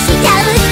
しちゃう